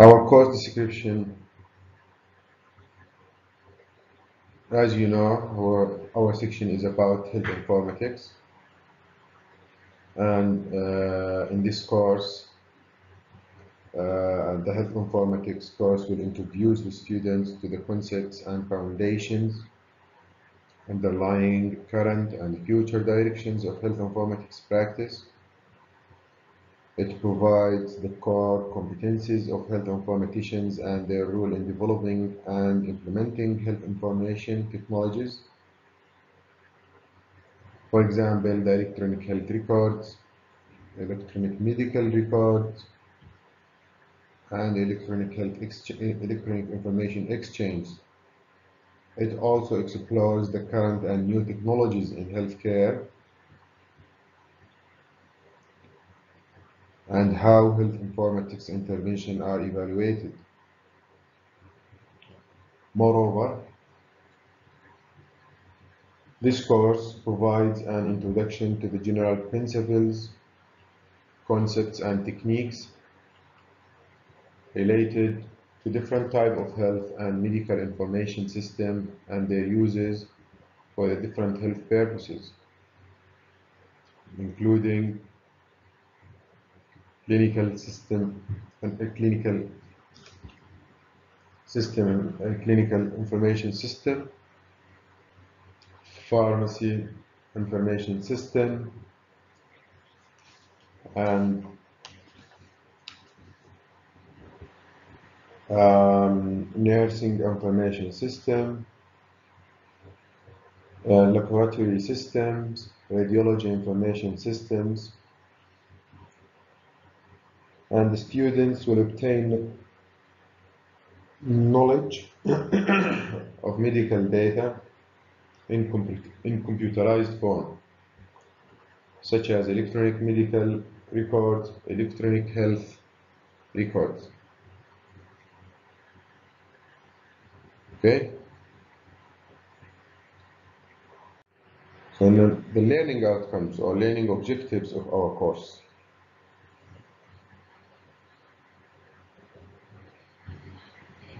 Our course description, as you know, our, our section is about health informatics. And uh, in this course, uh, the health informatics course will introduce the students to the concepts and foundations underlying current and future directions of health informatics practice. It provides the core competencies of health informaticians and their role in developing and implementing health information technologies. For example, the electronic health records, electronic medical records, and electronic health electronic information exchange. It also explores the current and new technologies in healthcare and how health informatics intervention are evaluated. Moreover, this course provides an introduction to the general principles, concepts and techniques related to different type of health and medical information system and their uses for the different health purposes, including clinical system and a clinical system and clinical information system, pharmacy information system, and um, nursing information system, uh, laboratory systems, radiology information systems, and the students will obtain knowledge of medical data in, com in computerized form, such as electronic medical records, electronic health records. Okay? So the, the learning outcomes or learning objectives of our course.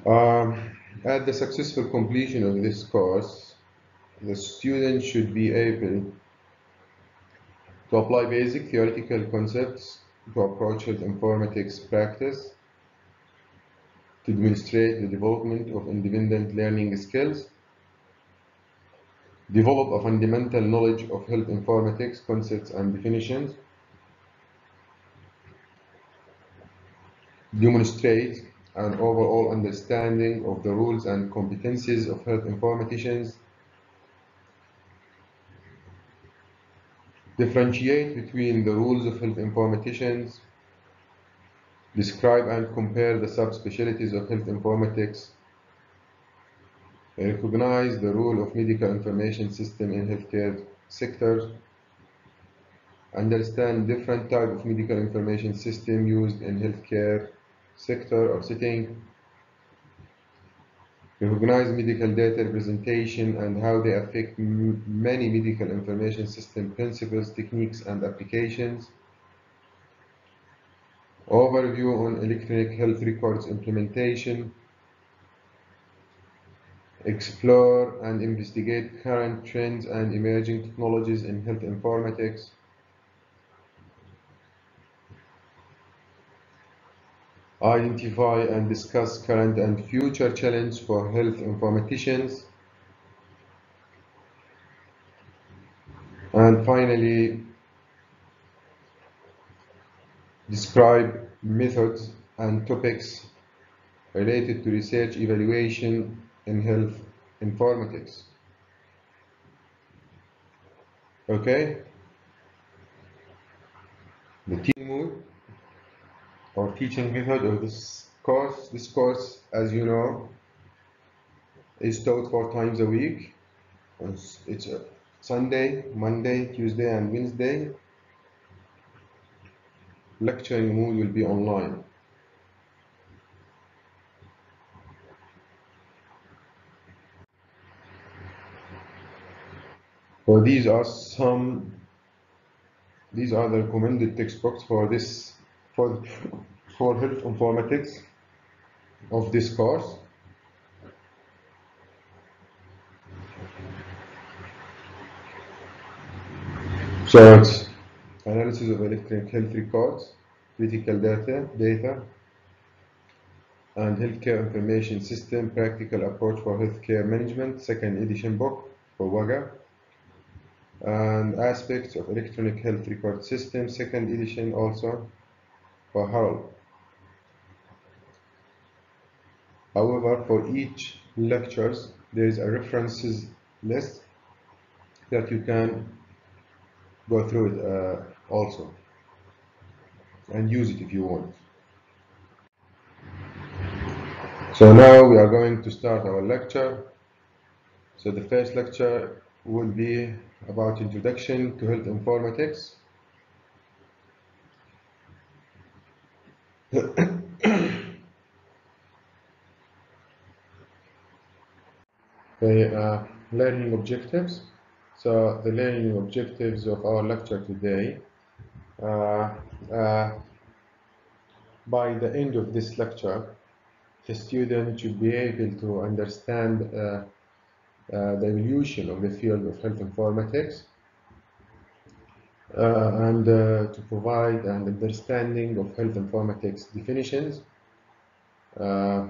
Um, at the successful completion of this course, the student should be able to apply basic theoretical concepts to approach health informatics practice, to demonstrate the development of independent learning skills, develop a fundamental knowledge of health informatics concepts and definitions, demonstrate an overall understanding of the rules and competencies of health informaticians, differentiate between the rules of health informaticians, describe and compare the subspecialties of health informatics, recognize the role of medical information system in healthcare sectors, understand different type of medical information system used in healthcare sector or setting, recognize medical data representation and how they affect many medical information system principles, techniques, and applications, overview on electronic health records implementation, explore and investigate current trends and emerging technologies in health informatics, identify and discuss current and future challenges for health informaticians, and finally describe methods and topics related to research evaluation in health informatics. Okay? The team or teaching method of this course. This course, as you know, is taught four times a week. It's a Sunday, Monday, Tuesday, and Wednesday. Lecturing mood will be online. So these are some, these are the recommended textbooks for this, for, for health informatics. of this course. So it's analysis of electronic health records, critical data, data, and healthcare information system, practical approach for healthcare management, second edition book for Wager, and aspects of electronic health record system, second edition also for Harold. However, for each lectures, there is a references list that you can go through it uh, also and use it if you want. So now we are going to start our lecture. So the first lecture will be about introduction to health informatics. the learning objectives. So the learning objectives of our lecture today. Uh, uh, by the end of this lecture, the student should be able to understand uh, uh, the evolution of the field of health informatics and uh, to provide an understanding of health informatics definitions. Uh,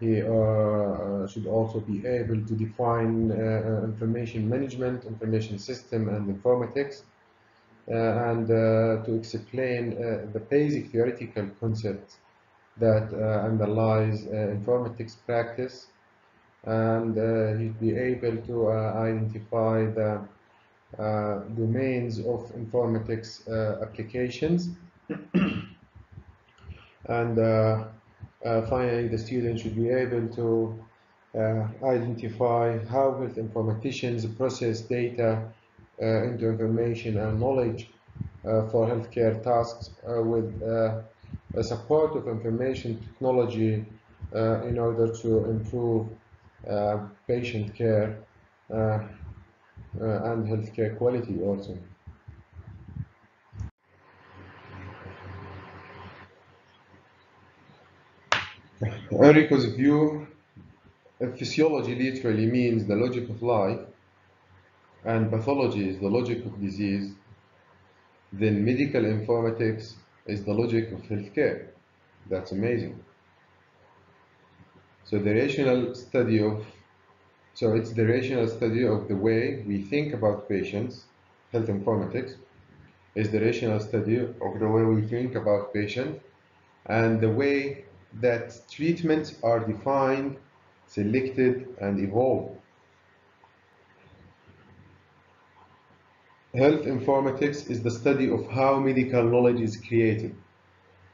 he uh, should also be able to define information management, information system, and informatics, and to explain the basic theoretical concepts that uh, underlies uh, informatics practice and uh, he'd be able to identify the domains of informatics applications. And finally the student should be able to uh, identify how health informaticians process data uh, into information and knowledge uh, for healthcare tasks with a support of information technology uh, in order to improve uh, patient care uh, Uh, and healthcare quality also. Enrico's view, physiology literally means the logic of life, and pathology is the logic of disease, then medical informatics is the logic of healthcare. That's amazing. So the rational study of, so it's the rational study of the way we think about patients, health informatics, is the rational study of the way we think about patients and the way that treatments are defined, selected, and evolved. Health informatics is the study of how medical knowledge is created,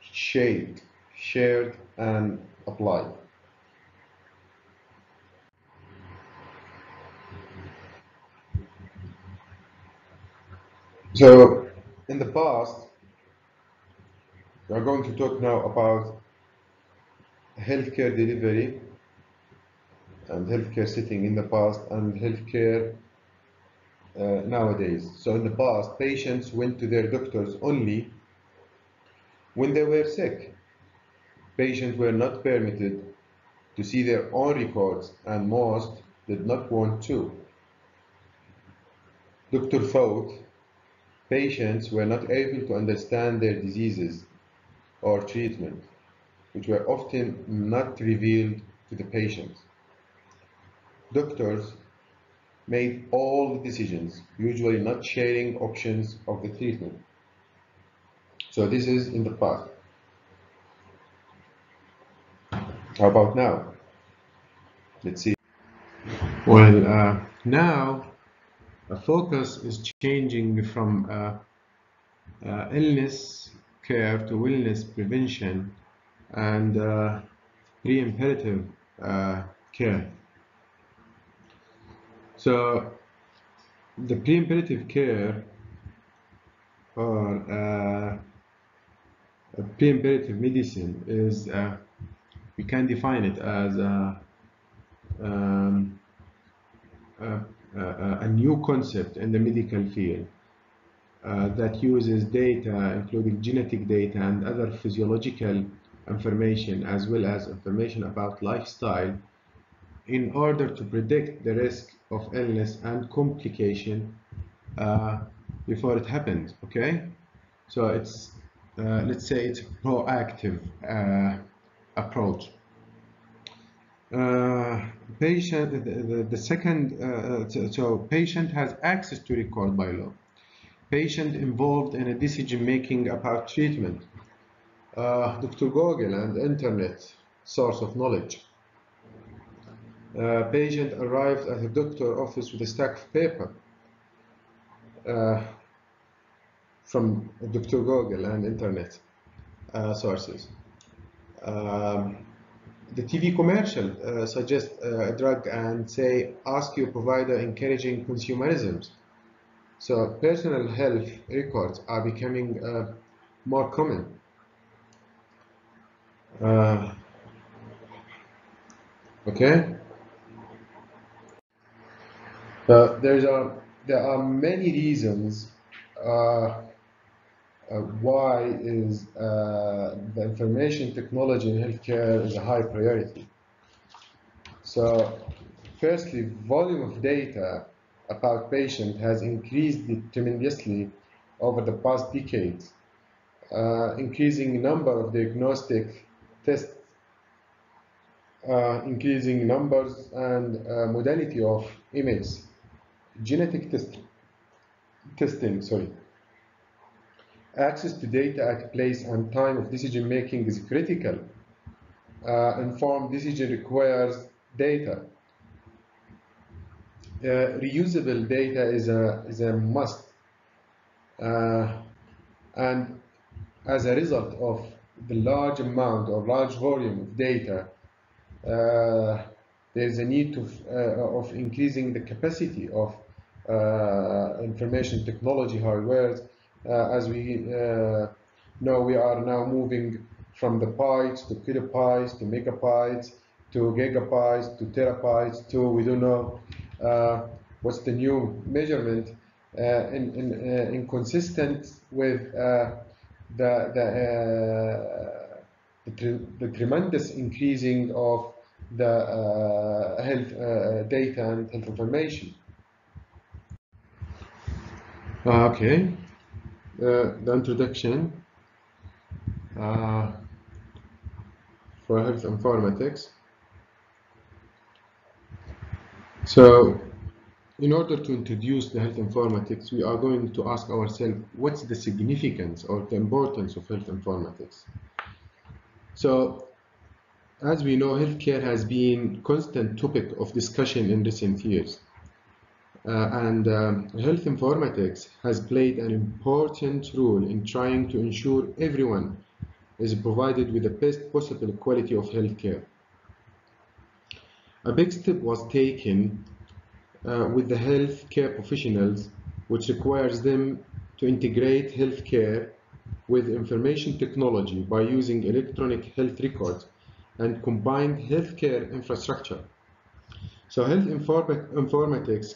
shaped, shared, and applied. So, in the past, we are going to talk now about healthcare delivery and healthcare setting in the past and healthcare uh, nowadays. So in the past, patients went to their doctors only when they were sick. Patients were not permitted to see their own records and most did not want to. Dr. thought patients were not able to understand their diseases or treatment, which were often not revealed to the patients. Doctors made all the decisions, usually not sharing options of the treatment. So this is in the past. How about now? Let's see. Well, uh, now focus is changing from uh, uh, illness care to wellness prevention and uh, pre-imperative uh, care. So the pre-imperative care or uh, pre-imperative medicine is uh, we can define it as a, um, a, a, a, new concept in the medical field uh, that uses data including genetic data and other physiological information as well as information about lifestyle in order to predict the risk of illness and complication uh, before it happens okay? So it's uh, let's say it's proactive uh, approach uh, patient the, the, the second uh, so, so patient has access to record by law patient involved in a decision making about treatment uh, Dr. Google and internet source of knowledge uh, patient arrived at a doctor office with a stack of paper uh, from Dr. Google and internet sources. Um, the TV commercial uh, suggests a drug and say ask your provider encouraging consumerism. So personal health records are becoming uh, more common. Uh, okay. But there's a there are many reasons uh, why is uh, the information technology in healthcare is a high priority. So, firstly, volume of data about patient has increased tremendously over the past decades, uh, increasing number of diagnostic tests, uh, increasing numbers and uh, modality of image, genetic test testing, sorry. Access to data at place and time of decision making is critical. Uh, informed decision requires data. Uh, reusable data is a, is a must. Uh, and as a result of the large amount or large volume of data, uh, there's a need to, uh, of increasing the capacity of uh, information technology hardware. Uh, as we uh, know, we are now moving from the bytes to kilobytes to megabytes to gigabytes to terabytes to we don't know what's the new measurement uh, in, in, uh, inconsistent with uh, the, the, the, the, tremendous increasing of the health data and health information. Okay, uh, the introduction uh, for health informatics. So, in order to introduce the health informatics, we are going to ask ourselves what's the significance or the importance of health informatics. So, as we know, healthcare has been constant topic of discussion in recent years. Uh, and um, health informatics has played an important role in trying to ensure everyone is provided with the best possible quality of healthcare. A big step was taken uh, with the healthcare professionals, which requires them to integrate healthcare with information technology by using electronic health records and combined healthcare infrastructure. So health informatics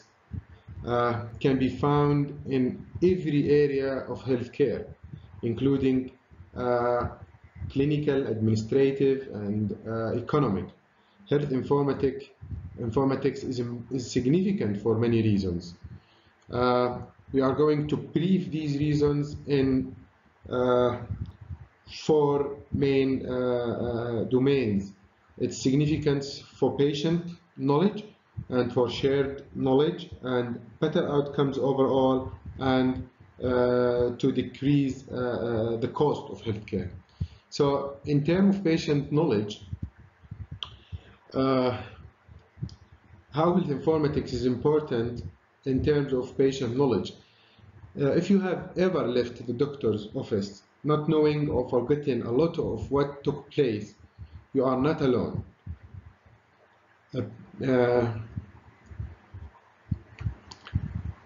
uh, can be found in every area of healthcare, including uh, clinical, administrative, and uh, economic. Health informatic, informatics is, is significant for many reasons. Uh, we are going to brief these reasons in uh, four main uh, domains. Its significance for patient knowledge, and for shared knowledge and better outcomes overall and uh, to decrease uh, uh, the cost of healthcare. So in terms of patient knowledge, uh, how health informatics is important in terms of patient knowledge. Uh, if you have ever left the doctor's office not knowing or forgetting a lot of what took place, you are not alone. Uh,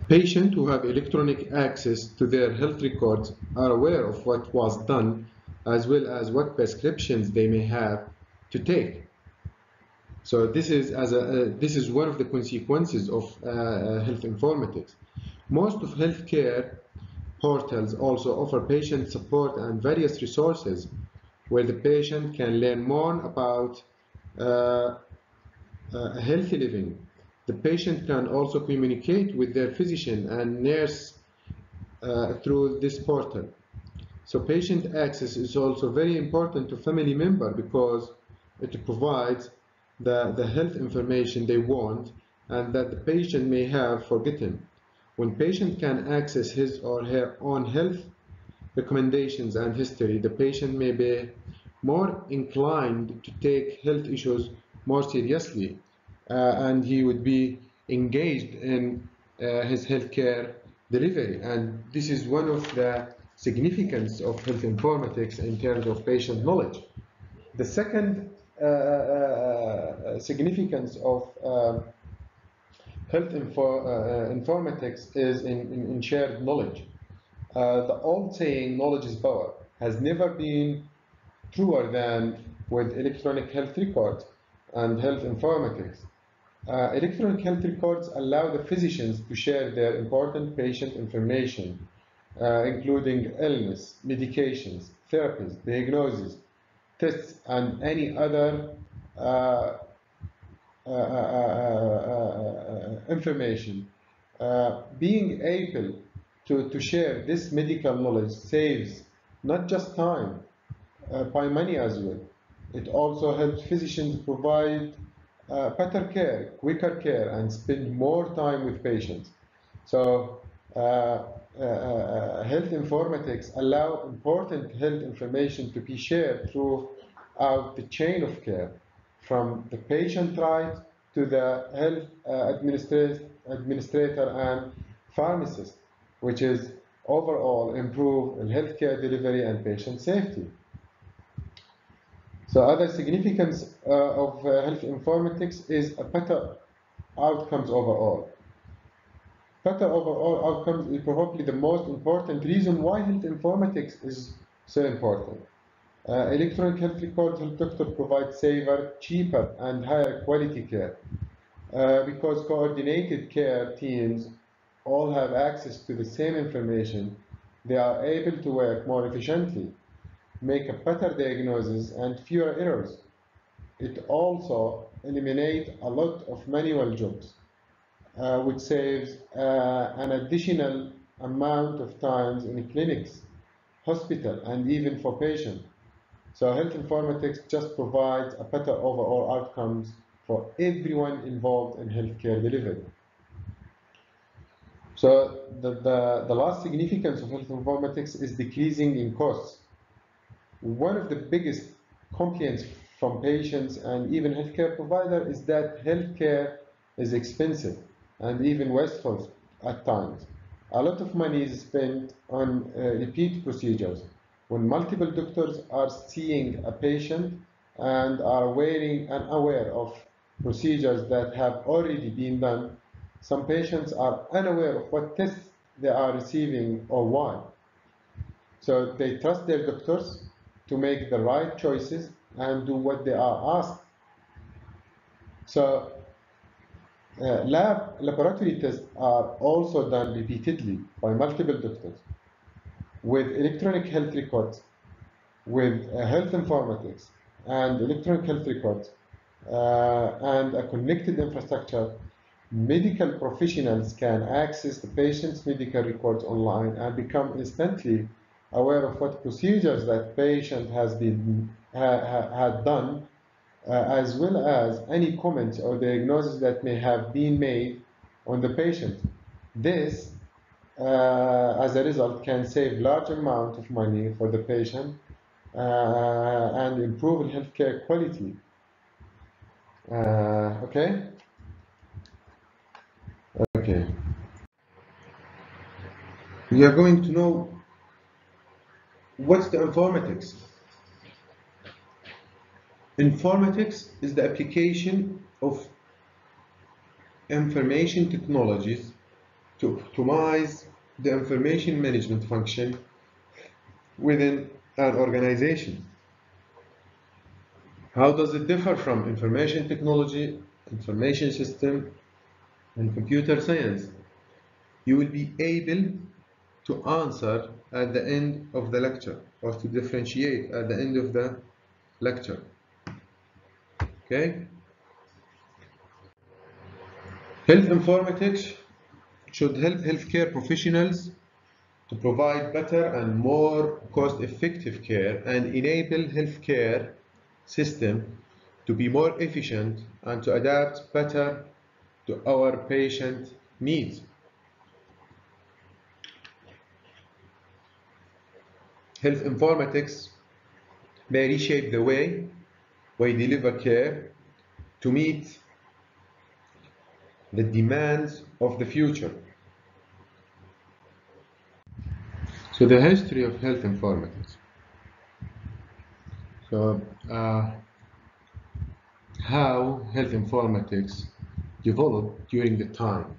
patients who have electronic access to their health records are aware of what was done as well as what prescriptions they may have to take. So this is as a uh, this is one of the consequences of uh, uh health informatics. Most of healthcare portals also offer patient support and various resources where the patient can learn more about uh, uh, healthy living. The patient can also communicate with their physician and nurse uh, through this portal. So patient access is also very important to family member because it provides the, the health information they want and that the patient may have forgotten. When patient can access his or her own health recommendations and history, the patient may be more inclined to take health issues more seriously and he would be engaged in uh, his healthcare delivery. And this is one of the significance of health informatics in terms of patient knowledge. The second uh, uh, uh significance of uh, health info, uh, informatics is in, in, in shared knowledge. the old saying, knowledge is power, has never been truer than with electronic health records and health informatics. Uh, electronic health records allow the physicians to share their important patient information, uh, including illness, medications, therapies, diagnoses, tests, and any other uh, uh, uh, information. being able to, to share this medical knowledge saves not just time, by money as well. It also helps physicians provide uh, better care, quicker care, and spend more time with patients. So uh, uh, uh, health informatics allow important health information to be shared throughout the chain of care, from the patient right to the health administrator, administrator and pharmacist, which is overall improve in healthcare delivery and patient safety. So other significance uh, of uh, health informatics is better outcomes overall. Better overall outcomes is probably the most important reason why health informatics is so important. Uh, electronic health records help doctors provide safer, cheaper, and higher quality care. Uh, because coordinated care teams all have access to the same information, they are able to work more efficiently make a better diagnosis and fewer errors. It also eliminates a lot of manual jobs, uh, which saves uh, an additional amount of times in clinics, hospital, and even for patients. So health informatics just provides a better overall outcomes for everyone involved in healthcare delivery. So the, the, the last significance of health informatics is decreasing in costs. One of the biggest complaints from patients and even healthcare provider is that healthcare is expensive and even wasteful at times. A lot of money is spent on uh, repeat procedures. When multiple doctors are seeing a patient and are wearing and aware of procedures that have already been done, some patients are unaware of what tests they are receiving or why. So they trust their doctors to make the right choices and do what they are asked. So uh, lab laboratory tests are also done repeatedly by multiple doctors with electronic health records, with uh, health informatics and electronic health records uh, and a connected infrastructure, medical professionals can access the patient's medical records online and become instantly aware of what procedures that patient has been ha, ha, had done, uh, as well as any comments or diagnosis that may have been made on the patient. This, uh, as a result, can save large amount of money for the patient uh, and improve healthcare quality. Uh, okay. Okay. We are going to know What's the informatics? Informatics is the application of information technologies to optimize the information management function within an organization. How does it differ from information technology, information system, and computer science? You will be able to answer at the end of the lecture or to differentiate at the end of the lecture. Okay? Health informatics should help healthcare professionals to provide better and more cost-effective care and enable healthcare system to be more efficient and to adapt better to our patient needs. Health informatics may reshape the way we deliver care to meet the demands of the future. So the history of health informatics. So uh, how health informatics developed during the time.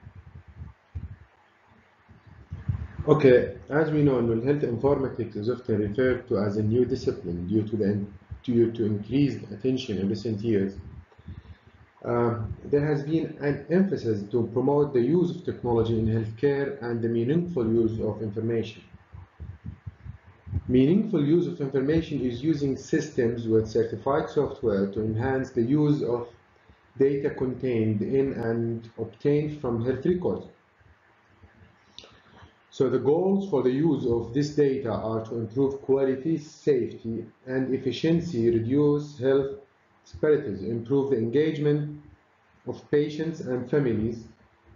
Okay, as we know, health informatics is often referred to as a new discipline due to the due to increased attention in recent years. Uh, there has been an emphasis to promote the use of technology in healthcare and the meaningful use of information. Meaningful use of information is using systems with certified software to enhance the use of data contained in and obtained from health records. So the goals for the use of this data are to improve quality, safety, and efficiency, reduce health disparities, improve the engagement of patients and families,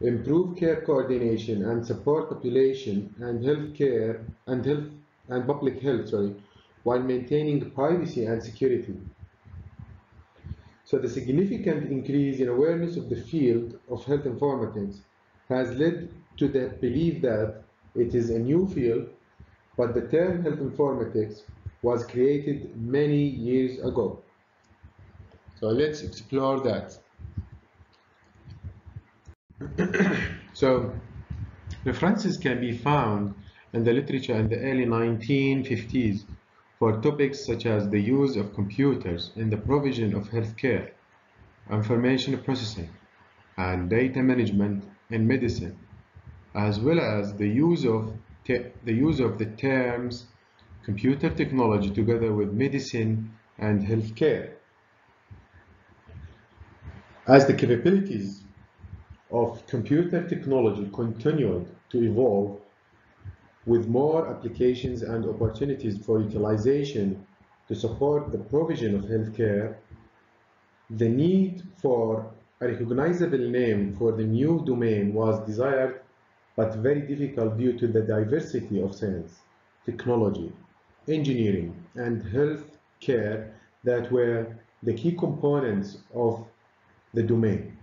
improve care coordination and support population and health care and health and public health, sorry, while maintaining privacy and security. So the significant increase in awareness of the field of health informatics has led to the belief that it is a new field, but the term health informatics was created many years ago. So let's explore that. so references can be found in the literature in the early 1950s for topics such as the use of computers in the provision of healthcare, information processing, and data management in medicine as well as the use of the use of the terms computer technology together with medicine and healthcare. As the capabilities of computer technology continued to evolve with more applications and opportunities for utilization to support the provision of healthcare, the need for a recognizable name for the new domain was desired but very difficult due to the diversity of science, technology, engineering, and health care that were the key components of the domain.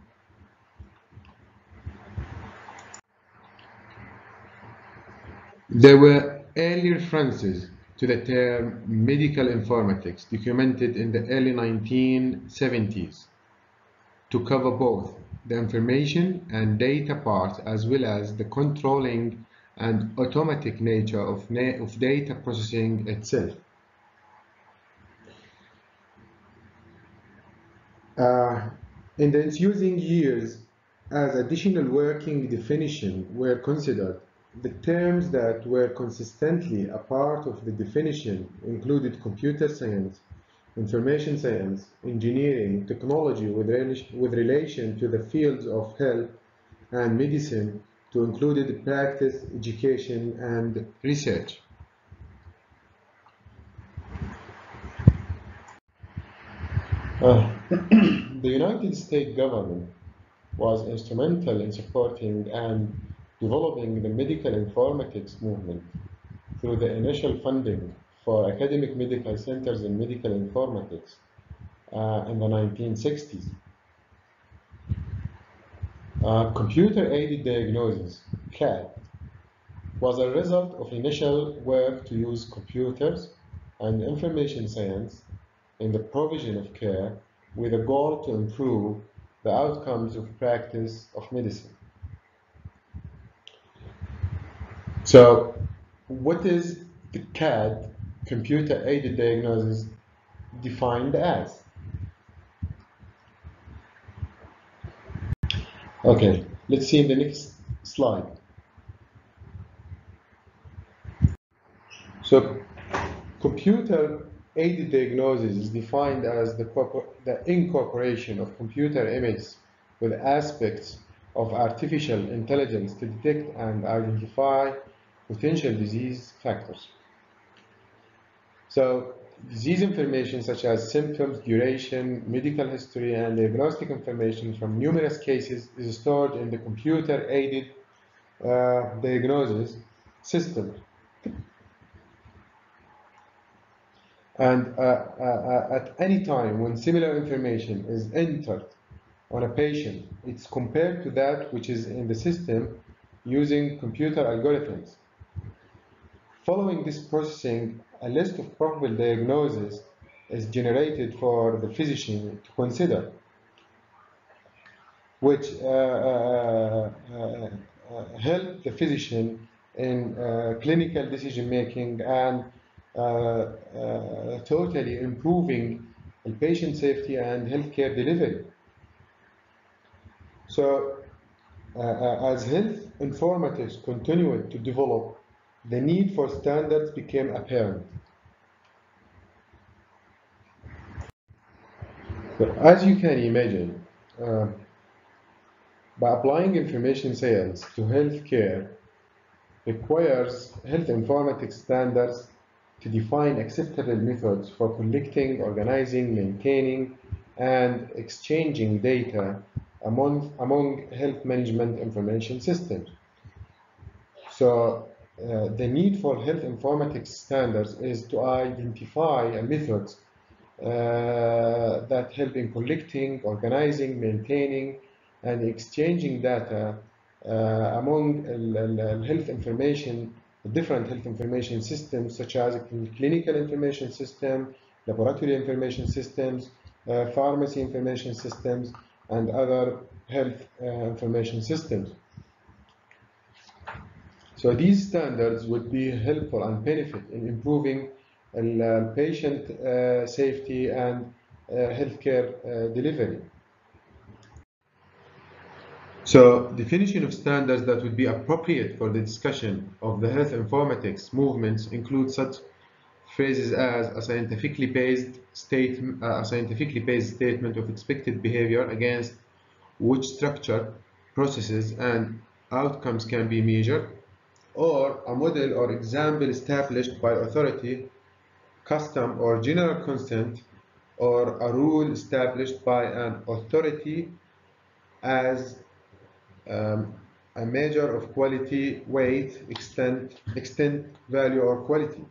There were early references to the term medical informatics documented in the early 1970s to cover both the information and data part as well as the controlling and automatic nature of, of data processing itself. Uh, in the ensuing years, as additional working definition were considered, the terms that were consistently a part of the definition included computer science, information science, engineering, technology with, with relation to the fields of health and medicine to include practice, education, and research. Uh, the United States government was instrumental in supporting and developing the medical informatics movement through the initial funding for academic medical centers in medical informatics uh, in the 1960s. Uh, Computer-aided diagnosis, CAD, was a result of initial work to use computers and information science in the provision of care with a goal to improve the outcomes of practice of medicine. So, what is the CAD computer-aided diagnosis defined as. Okay, let's see in the next slide. So computer aided diagnosis is defined as the, the incorporation of computer images with aspects of artificial intelligence to detect and identify potential disease factors. So disease information such as symptoms, duration, medical history, and diagnostic information from numerous cases is stored in the computer-aided uh, diagnosis system. And uh, uh, at any time when similar information is entered on a patient, it's compared to that which is in the system using computer algorithms. Following this processing, a list of probable diagnoses is generated for the physician to consider, which uh, uh, uh, help the physician in clinical decision making and totally improving patient safety and healthcare delivery. So, uh, as health informatics continue to develop, the need for standards became apparent. So, as you can imagine, uh, by applying information science to healthcare requires health informatics standards to define acceptable methods for collecting, organizing, maintaining, and exchanging data among, among health management information systems. So uh, the need for health informatics standards is to identify methods uh, that help in collecting, organizing, maintaining, and exchanging data uh, among health information, different health information systems such as clinical information system, laboratory information systems, uh, pharmacy information systems, and other health uh, information systems. So these standards would be helpful and benefit in improving uh, patient uh, safety and uh, healthcare uh, delivery. So definition of standards that would be appropriate for the discussion of the health informatics movements include such phrases as a scientifically based state, a scientifically based statement of expected behavior against which structure, processes, and outcomes can be measured, or a model or example established by authority, custom, or general consent, or a rule established by an authority as um, a measure of quality, weight, extent, extent, value, or quality.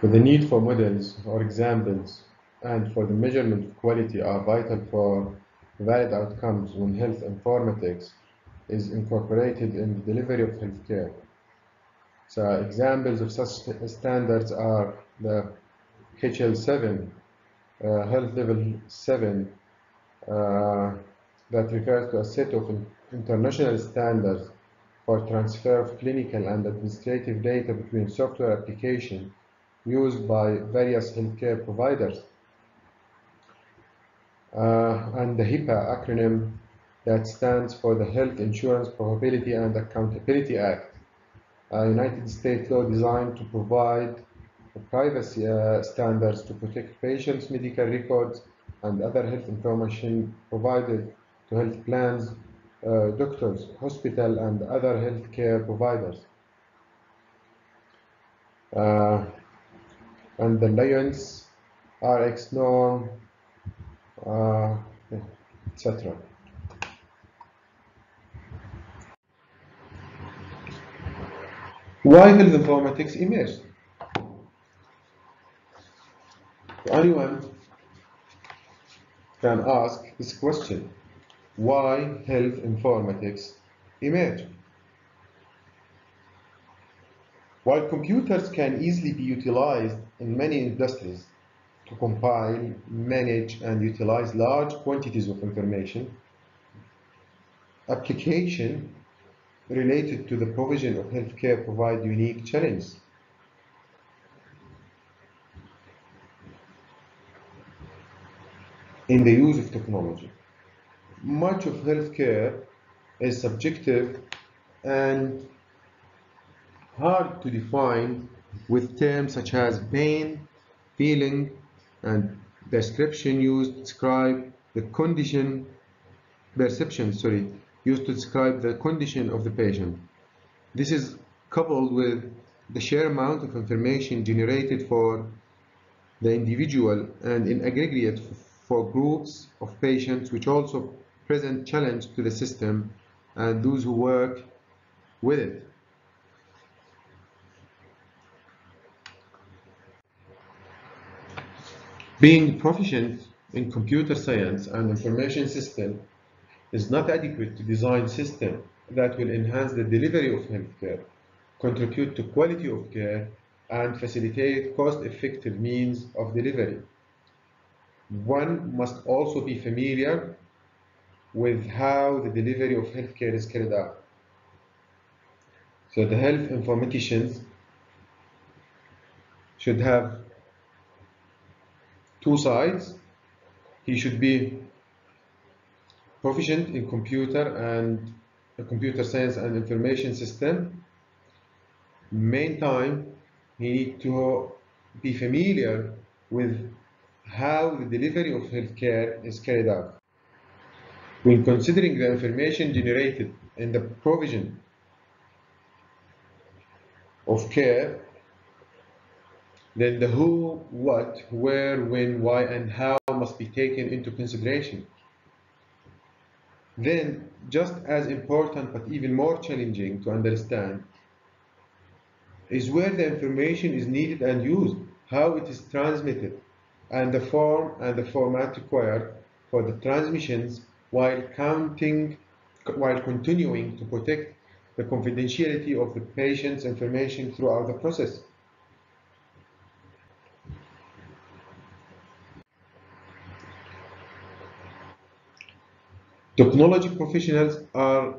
For the need for models or examples and for the measurement of quality are vital for valid outcomes in health informatics is incorporated in the delivery of healthcare. So examples of such standards are the HL7, uh, health level 7, uh, that refers to a set of international standards for transfer of clinical and administrative data between software applications used by various healthcare providers. Uh, and the HIPAA acronym that stands for the Health Insurance Portability and Accountability Act, a United States law designed to provide privacy uh, standards to protect patients' medical records and other health information provided to health plans, uh, doctors, hospital, and other healthcare providers. Uh, and the LOINC, RX norm, uh, etc. Why health informatics emerged? Anyone can ask this question why health informatics emerged. While computers can easily be utilized in many industries to compile, manage, and utilize large quantities of information, application related to the provision of healthcare provide unique challenges. in the use of technology much of healthcare is subjective and hard to define with terms such as pain, feeling, and description used to describe the condition, perception, sorry, used to describe the condition of the patient. This is coupled with the sheer amount of information generated for the individual and in aggregate for groups of patients which also present challenge to the system and those who work with it. Being proficient in computer science and information system is not adequate to design system that will enhance the delivery of healthcare, contribute to quality of care, and facilitate cost-effective means of delivery. One must also be familiar with how the delivery of healthcare is carried out. So the health informaticians should have two sides. He should be proficient in computer and uh, computer science and information system. Main time, he need to be familiar with how the delivery of healthcare is carried out. When considering the information generated in the provision of care, then the who, what, where, when, why, and how must be taken into consideration. Then, just as important but even more challenging to understand is where the information is needed and used, how it is transmitted, and the form and the format required for the transmissions while counting while continuing to protect the confidentiality of the patient's information throughout the process. Technology professionals are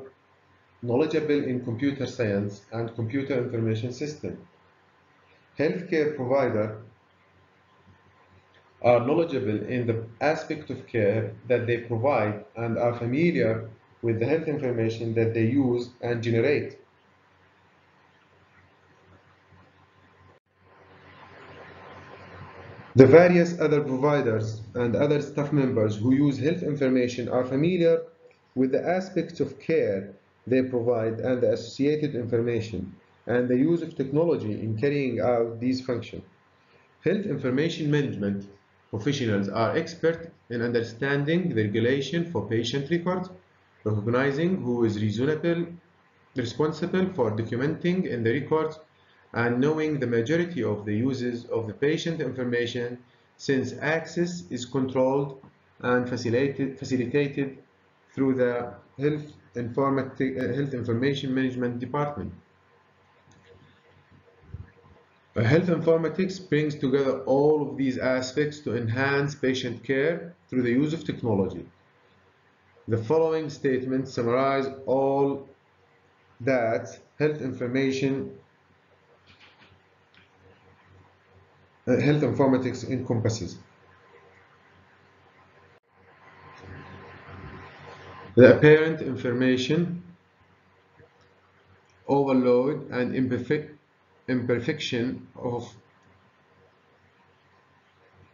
knowledgeable in computer science and computer information system. Healthcare providers are knowledgeable in the aspect of care that they provide and are familiar with the health information that they use and generate. The various other providers and other staff members who use health information are familiar with the aspects of care they provide and the associated information and the use of technology in carrying out these functions. Health information management professionals are expert in understanding the regulation for patient records, recognizing who is responsible for documenting in the records and knowing the majority of the uses of the patient information since access is controlled and facilitated, facilitated through the health, uh, health information management department. Health informatics brings together all of these aspects to enhance patient care through the use of technology. The following statements summarize all that health information uh, health informatics encompasses. The apparent information overload and imperfect imperfection of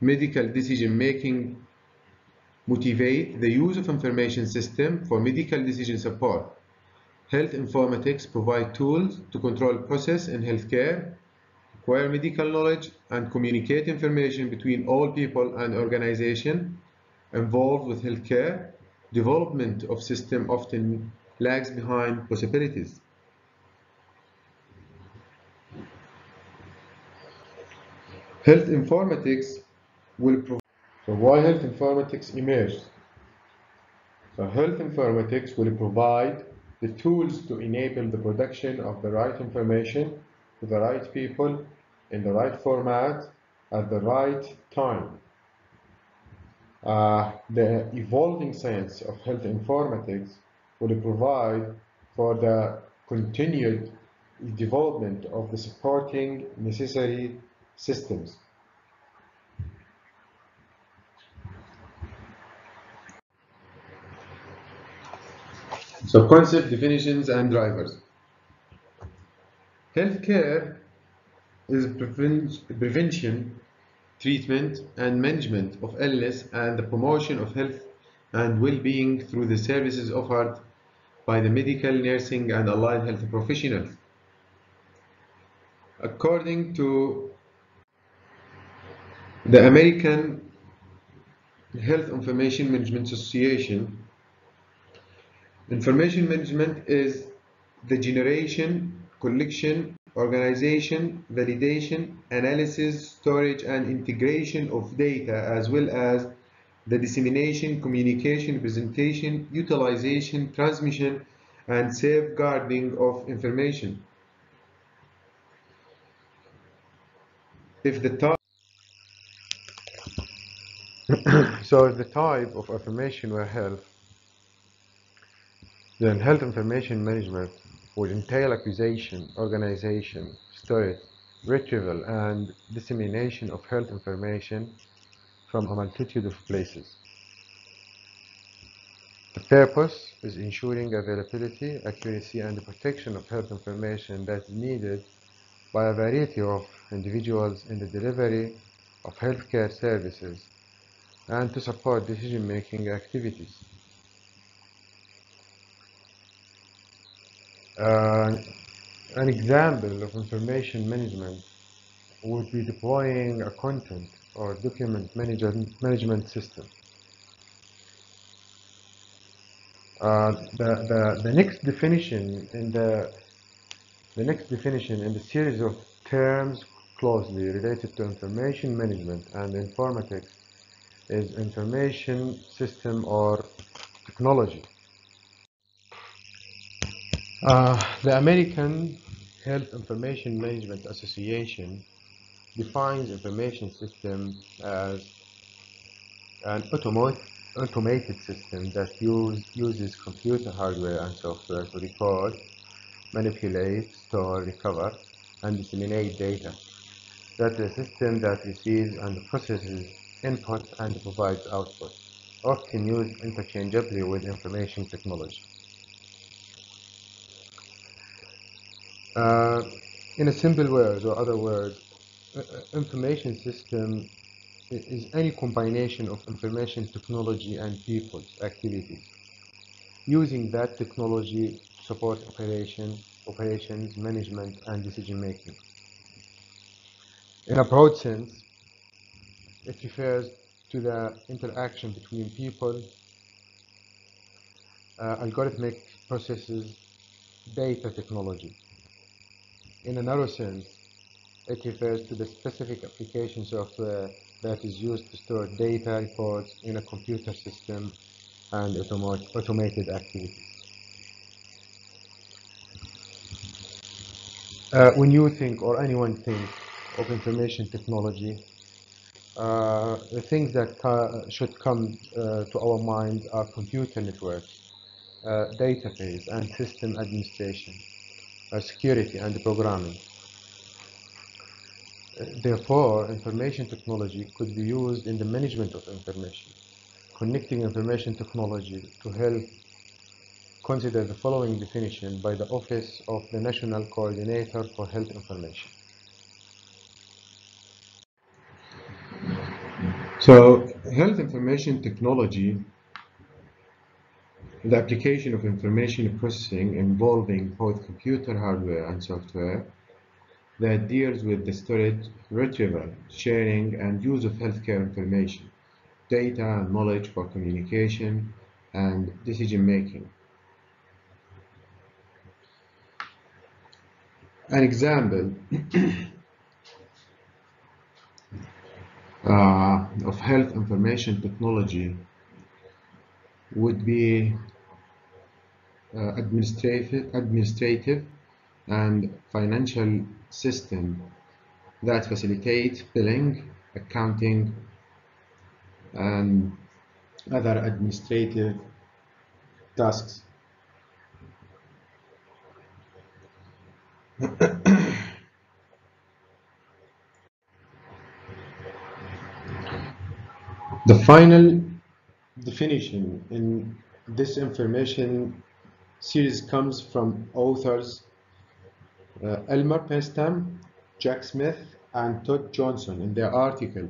medical decision making motivate the use of information system for medical decision support. Health informatics provide tools to control process in healthcare, acquire medical knowledge, and communicate information between all people and organizations involved with healthcare. Development of system often lags behind possibilities. Health informatics will provide. So why health informatics emerged? So health informatics will provide the tools to enable the production of the right information to the right people in the right format at the right time. Uh, the evolving science of health informatics will provide for the continued development of the supporting necessary systems. So concept definitions and drivers. Healthcare is preven prevention, treatment, and management of illness and the promotion of health and well-being through the services offered by the medical, nursing, and allied health professionals. According to the American Health Information Management Association, information management is the generation, collection, organization, validation, analysis, storage, and integration of data as well as the dissemination, communication, presentation, utilization, transmission, and safeguarding of information. If the type so if the type of information were health, then health information management would entail acquisition, organization, storage, retrieval, and dissemination of health information from a multitude of places. The purpose is ensuring availability, accuracy, and the protection of health information that is needed by a variety of individuals in the delivery of healthcare services and to support decision-making activities. Uh, an example of information management would be deploying a content or document management, system. Uh, the, the, the next definition in the the next definition in the series of terms closely related to information management and informatics is information system or technology. Uh, the American Health Information Management Association defines information system as an automated automated system that use, uses computer hardware and software to record, manipulate, store, recover, and disseminate data. That's a system that receives and processes input and provides output, often used interchangeably with information technology. Uh, in a simple word or other words, information system is any combination of information technology and people's activities. Using that technology support operation, operations, management, and decision making. In a broad sense, it refers to the interaction between people, uh, algorithmic processes, data technology. In a narrow sense, it refers to the specific application software that is used to store data reports in a computer system and automate, automated activities. Uh, when you think or anyone thinks of information technology, uh, the things that should come uh, to our mind are computer networks, uh, database and system administration, uh, security and programming. Therefore, information technology could be used in the management of information. Connecting information technology to health consider the following definition by the Office of the National Coordinator for Health Information. So, health information technology, the application of information processing involving both computer hardware and software that deals with the storage, retrieval, sharing, and use of healthcare information, data and knowledge for communication and decision making. An example uh, of health information technology would be uh, administrative, administrative and financial system that facilitate billing, accounting, and other administrative tasks. the final definition in this information series comes from authors Uh, Elmer Bernstam, Jack Smith, and Todd Johnson in their article,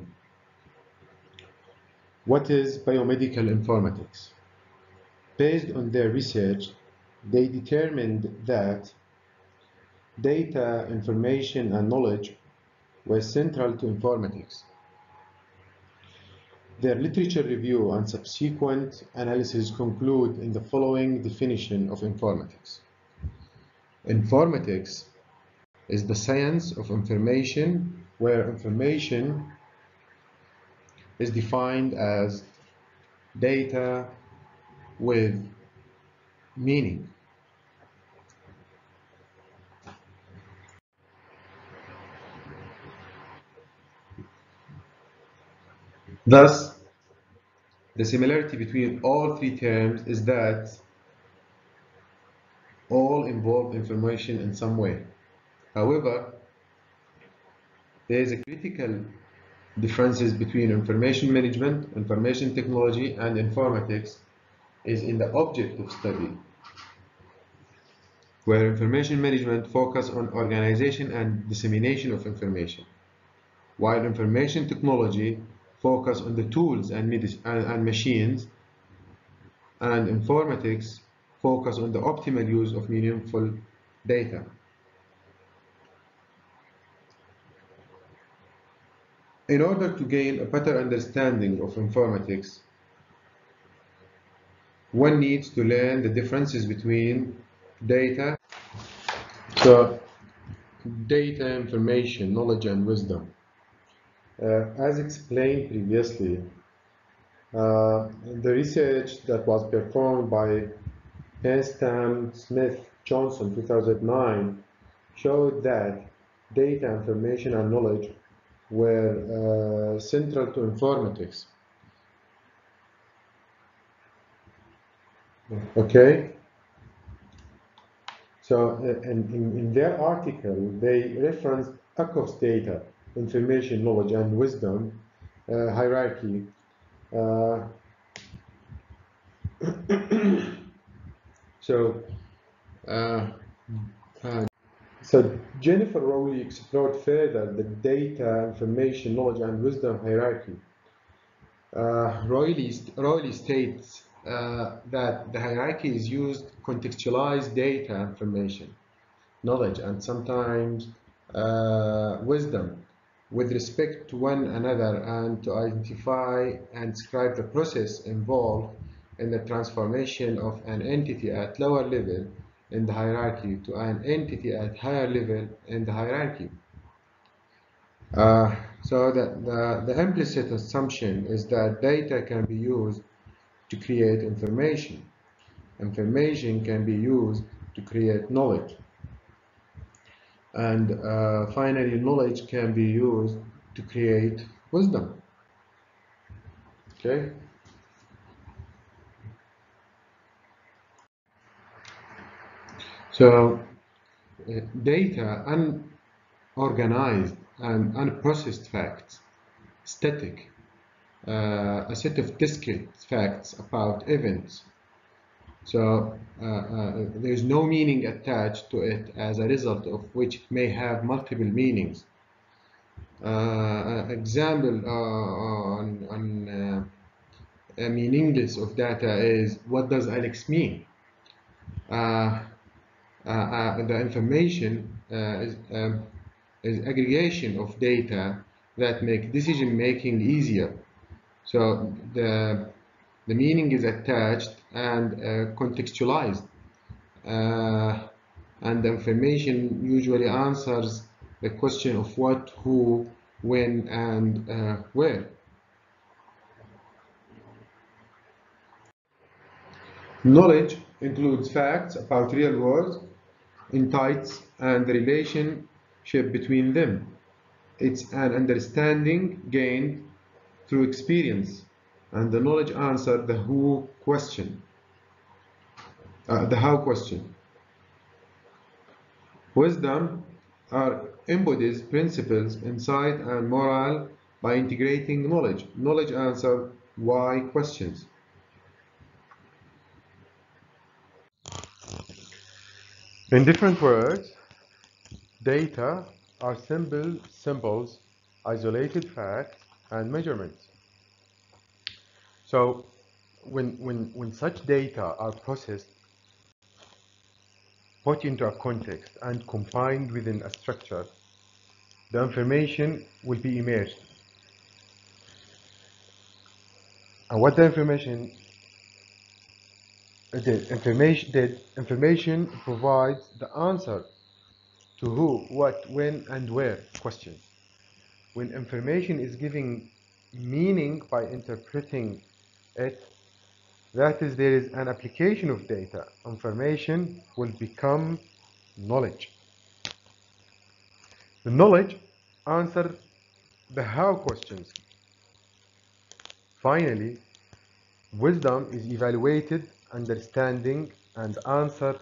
What is Biomedical Informatics? Based on their research, they determined that data, information, and knowledge were central to informatics. Their literature review and subsequent analysis conclude in the following definition of informatics. Informatics is the science of information where information is defined as data with meaning. Thus, the similarity between all three terms is that all involve information in some way. However, there is a critical differences between information management, information technology, and informatics is in the object of study, where information management focus on organization and dissemination of information, while information technology focus on the tools and, and, and machines, and informatics focus on the optimal use of meaningful data. In order to gain a better understanding of informatics, one needs to learn the differences between data, so data, information, knowledge, and wisdom. Uh, as explained previously, uh, the research that was performed by Bernstam, Smith, Johnson 2009 showed that data, information, and knowledge were uh, central to informatics. Okay? So uh, in, in, their article, they referenced Ackoff's data, information, knowledge, and wisdom uh, hierarchy. Uh, so, uh, uh, so Jennifer Rowley explored further the data, information, knowledge, and wisdom hierarchy. Uh, Rowley, Rowley states that the hierarchy is used to contextualize data, information, knowledge, and sometimes uh, wisdom with respect to one another and to identify and describe the process involved in the transformation of an entity at lower level in the hierarchy to an entity at higher level in the hierarchy. Uh, so the, the, the implicit assumption is that data can be used to create information. Information can be used to create knowledge. And uh, finally, knowledge can be used to create wisdom. Okay? So, uh, data, unorganized and unprocessed facts, static, uh, a set of discrete facts about events. So uh, uh, there's no meaning attached to it as a result of which it may have multiple meanings. Uh, example uh, on, on uh, meaningless of data is what does Alex mean? Uh, the information is, um, is aggregation of data that make decision making easier so the, the meaning is attached and uh, contextualized. Uh, and the information usually answers the question of what, who, when, and uh, where. Knowledge includes facts about real world, insights, and the relationship between them. It's an understanding gained through experience and the knowledge answer the who question. Uh, the how question. Wisdom are embodies principles insight and moral by integrating knowledge. Knowledge answer why questions. In different words data are simple symbols, isolated facts, and measurements. So when, when, when such data are processed, put into a context and combined within a structure, the information will be immersed. And what the information uh, the information the information provides the answer to who, what, when, and where questions. When information is giving meaning by interpreting it, that is, there is an application of data. Information will become knowledge. The knowledge answer the how questions. Finally, wisdom is evaluated, understanding, and answer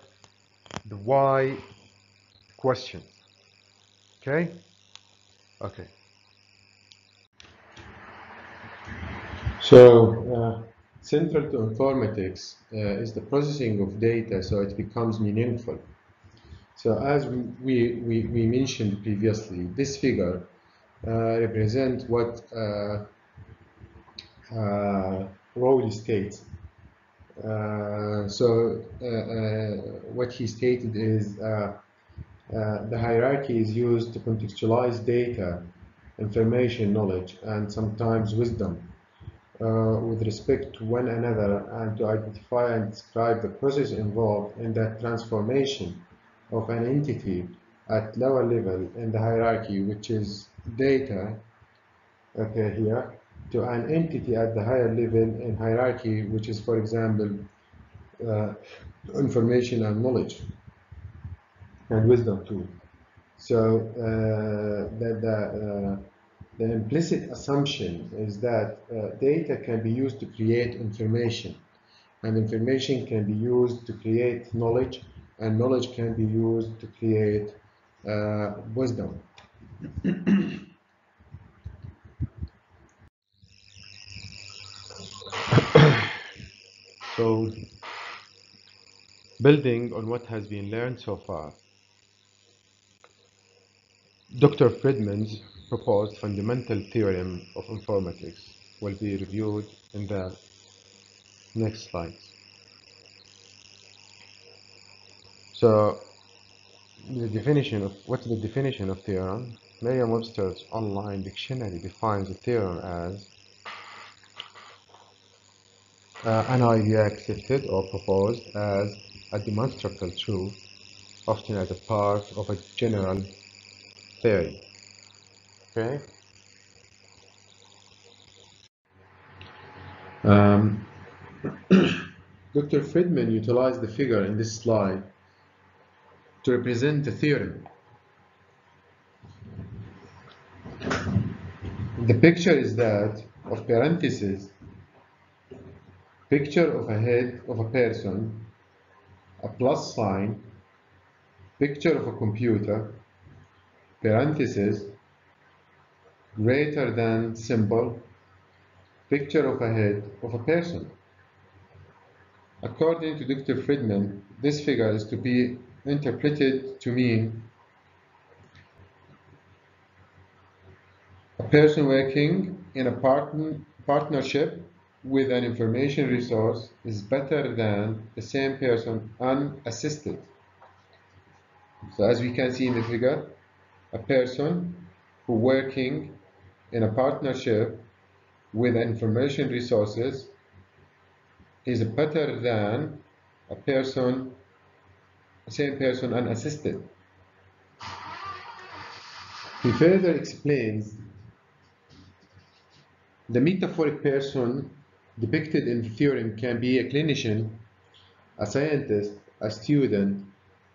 the why questions. Okay? Okay. So, uh, central to informatics uh, is the processing of data so it becomes meaningful. So as we, we, we mentioned previously, this figure uh, represents what uh, uh, Rowley states. Uh, so uh, uh, what he stated is the hierarchy is used to contextualize data, information, knowledge, and sometimes wisdom uh, with respect to one another and to identify and describe the process involved in that transformation of an entity at lower level in the hierarchy, which is data, okay, here, to an entity at the higher level in hierarchy, which is, for example, uh, information and knowledge and wisdom too. So uh, the, the the implicit assumption is that uh, data can be used to create information, and information can be used to create knowledge, and knowledge can be used to create uh, wisdom. so, building on what has been learned so far, Dr. Friedman's proposed fundamental theorem of informatics will be reviewed in the next slides. So the definition of what's the definition of theorem? Merriam-Webster's online dictionary defines a theorem as uh, an idea accepted or proposed as a demonstrable truth, often as a part of a general theory. Okay. Um, Dr. Friedman utilized the figure in this slide to represent the theorem. The picture is that of parentheses, picture of a head of a person, a plus sign, picture of a computer, parentheses, greater than symbol, picture of a head of a person. According to Dr. Friedman, this figure is to be interpreted to mean a person working in a partn partnership with an information resource is better than the same person unassisted. So as we can see in the figure, a person who working in a partnership with information resources is better than a person, same person unassisted. He further explains the metaphoric person depicted in the theorem can be a clinician, a scientist, a student,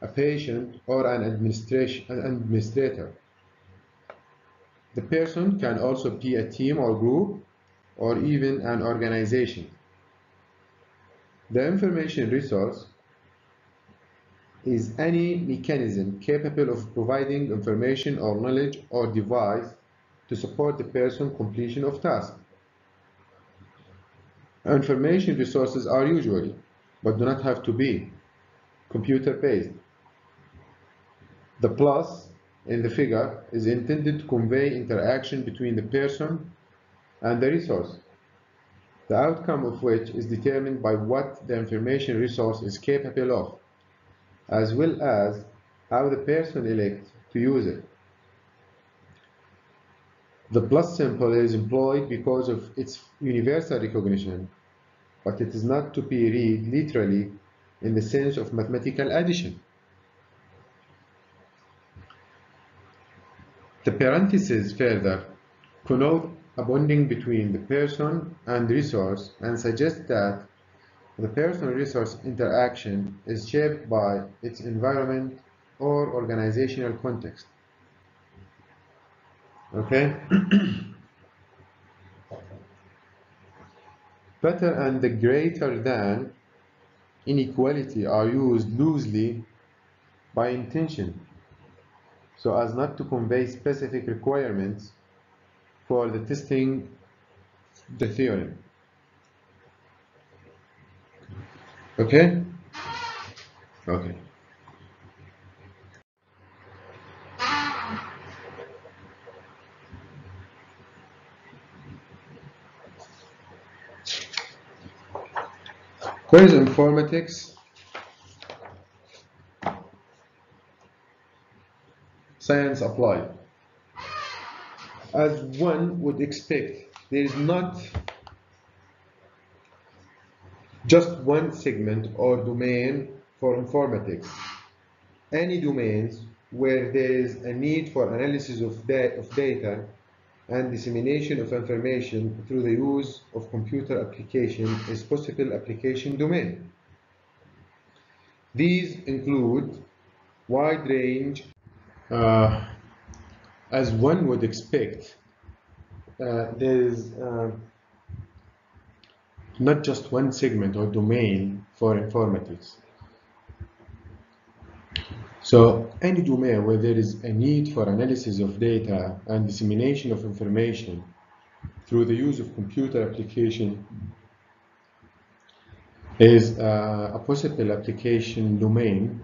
a patient, or an, administration, an administrator. The person can also be a team or group or even an organization. The information resource is any mechanism capable of providing information or knowledge or device to support the person completion of task. Information resources are usually, but do not have to be, computer-based. The plus in the figure is intended to convey interaction between the person and the resource, the outcome of which is determined by what the information resource is capable of, as well as how the person elects to use it. The plus symbol is employed because of its universal recognition, but it is not to be read literally in the sense of mathematical addition. The parentheses further connote a bonding between the person and resource and suggest that the person-resource interaction is shaped by its environment or organizational context. Okay? Better and the greater than inequality are used loosely by intention so as not to convey specific requirements for the testing the theorem. Okay? Okay. Where is informatics? Science applied. As one would expect, there is not just one segment or domain for informatics. Any domains where there is a need for analysis of, da of data and dissemination of information through the use of computer application is possible application domain. These include wide range, uh, as one would expect, uh, there is uh, not just one segment or domain for informatics. So any domain where there is a need for analysis of data and dissemination of information through the use of computer application is uh, a possible application domain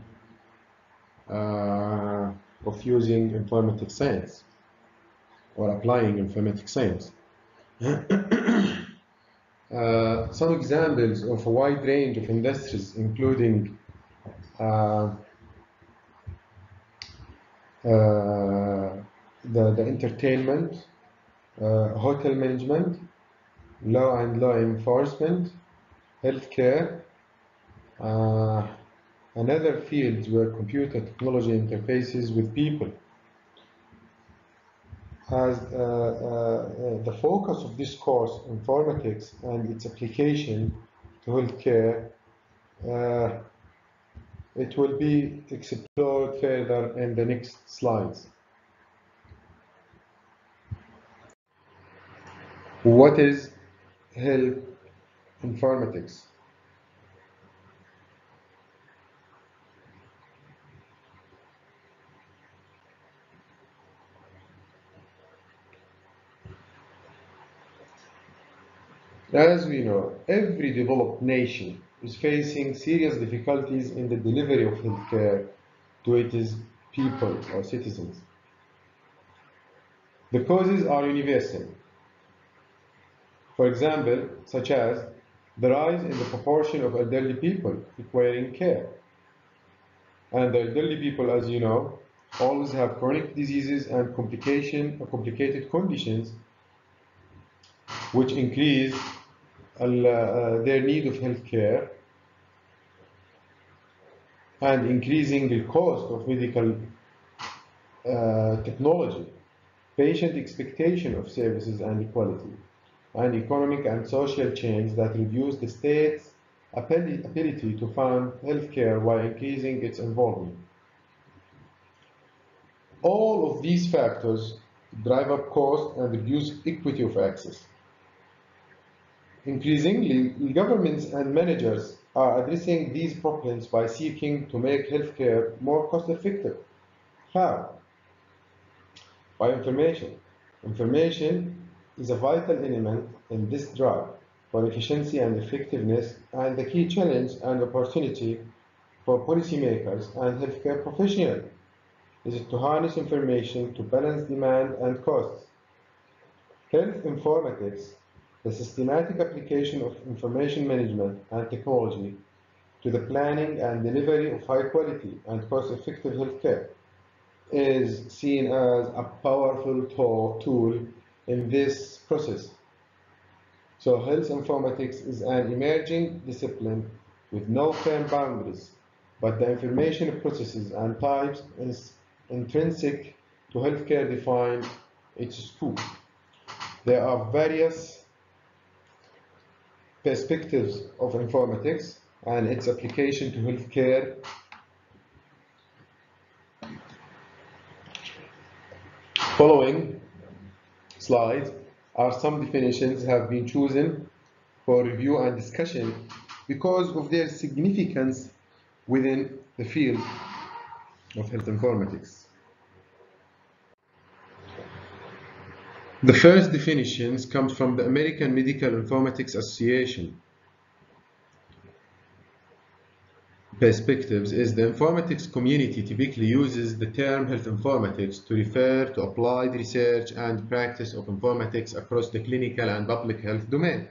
uh, of using informatic science or applying informatic science. uh, some examples of a wide range of industries including uh, uh, the, the entertainment, uh, hotel management, law and law enforcement, healthcare, uh, and other fields where computer technology interfaces with people. As uh, uh, the focus of this course, informatics and its application to healthcare, uh, it will be explored further in the next slides. What is health informatics? As we know, every developed nation is facing serious difficulties in the delivery of healthcare to its people or citizens. The causes are universal. For example, such as the rise in the proportion of elderly people requiring care. And the elderly people, as you know, always have chronic diseases and complication complicated conditions which increase uh, their need of health care and increasing the cost of medical uh, technology, patient expectation of services and quality, and economic and social change that reduce the state's ability to fund healthcare while increasing its involvement. All of these factors drive up cost and reduce equity of access. Increasingly, governments and managers are addressing these problems by seeking to make healthcare more cost-effective. How? By information. Information is a vital element in this drive for efficiency and effectiveness and the key challenge and opportunity for policymakers and healthcare professionals. is to harness information to balance demand and costs. Health informatics, the systematic application of information management and technology to the planning and delivery of high quality and cost effective healthcare, is seen as a powerful tool in this process. So health informatics is an emerging discipline with no firm boundaries, but the information processes and types is intrinsic to healthcare define its scope. There are various perspectives of informatics and its application to healthcare Following slides are some definitions have been chosen for review and discussion because of their significance within the field of health informatics. The first definitions comes from the American Medical Informatics Association. Perspectives is the informatics community typically uses the term health informatics to refer to applied research and practice of informatics across the clinical and public health domain.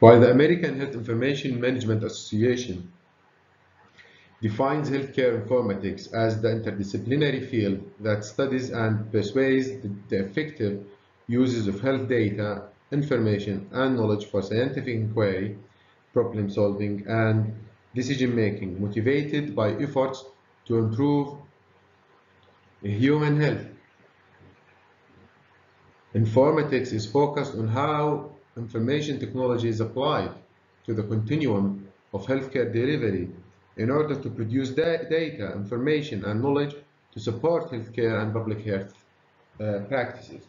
While the American Health Information Management Association defines healthcare informatics as the interdisciplinary field that studies and persuades the effective uses of health data, information, and knowledge for scientific inquiry, problem solving, and decision making, motivated by efforts to improve human health. Informatics is focused on how information technology is applied to the continuum of healthcare delivery in order to produce data, information, and knowledge to support healthcare and public health uh, practices.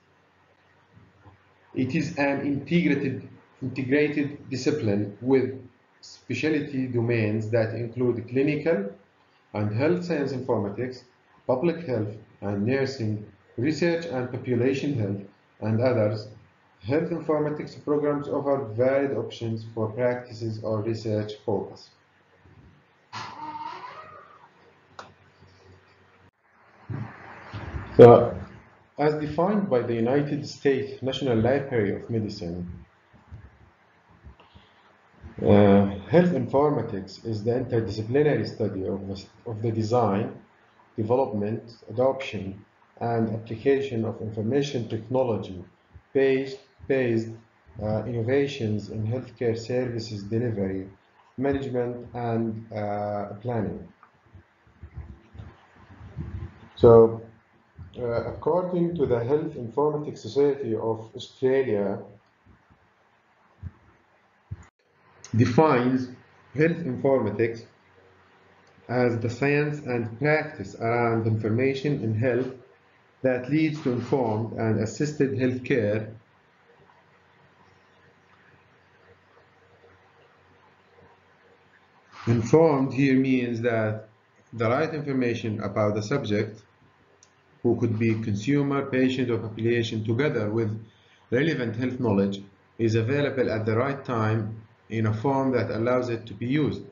It is an integrated, integrated discipline with specialty domains that include clinical and health science informatics, public health and nursing, research and population health, and others. Health informatics programs offer varied options for practices or research focus. So as defined by the United States National Library of Medicine, uh, health informatics is the interdisciplinary study of the, of the design, development, adoption, and application of information technology based, based uh, innovations in healthcare services delivery, management, and uh, planning. So uh, according to the Health Informatics Society of Australia, defines health informatics as the science and practice around information in health that leads to informed and assisted healthcare. Informed here means that the right information about the subject who could be consumer, patient, or population together with relevant health knowledge is available at the right time in a form that allows it to be used.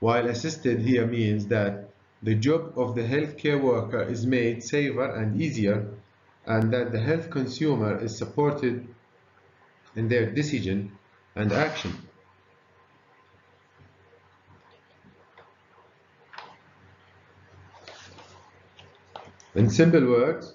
While assisted here means that the job of the healthcare worker is made safer and easier and that the health consumer is supported in their decision and action. In simple words,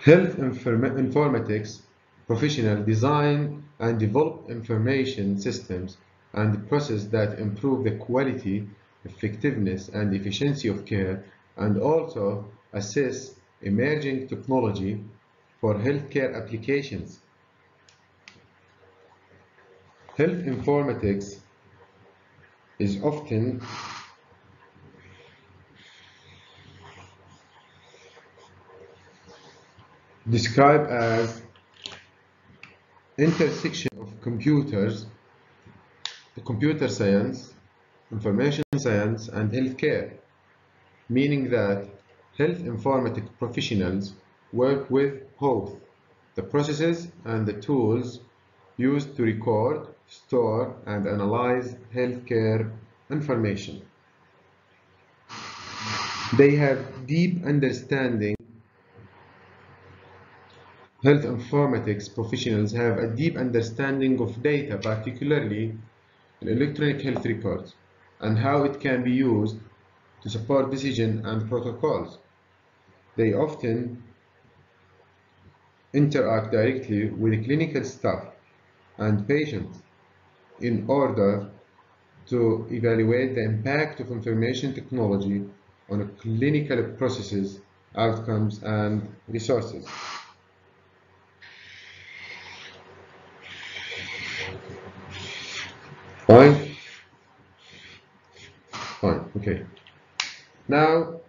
health informatics professional design and develop information systems and processes that improve the quality, effectiveness, and efficiency of care, and also assess emerging technology for healthcare applications. Health informatics is often described as intersection of computers, computer science, information science, and healthcare, meaning that health informatics professionals work with both the processes and the tools used to record, store, and analyze healthcare information. They have deep understanding. Health informatics professionals have a deep understanding of data, particularly in electronic health records, and how it can be used to support decision and protocols. They often interact directly with clinical staff and patients in order to evaluate the impact of information technology on clinical processes, outcomes, and resources. Fine? Fine, okay. Now,